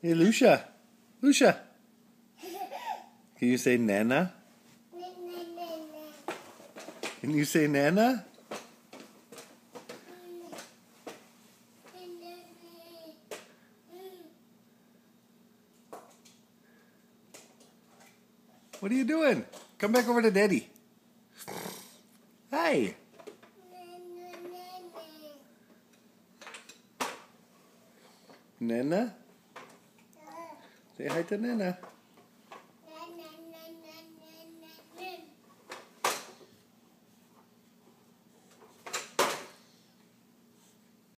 Hey, Lucia. Lucia. Can you say Nana? Can you say Nana? What are you doing? Come back over to Daddy. Hi. Nana? Say hi to Nana.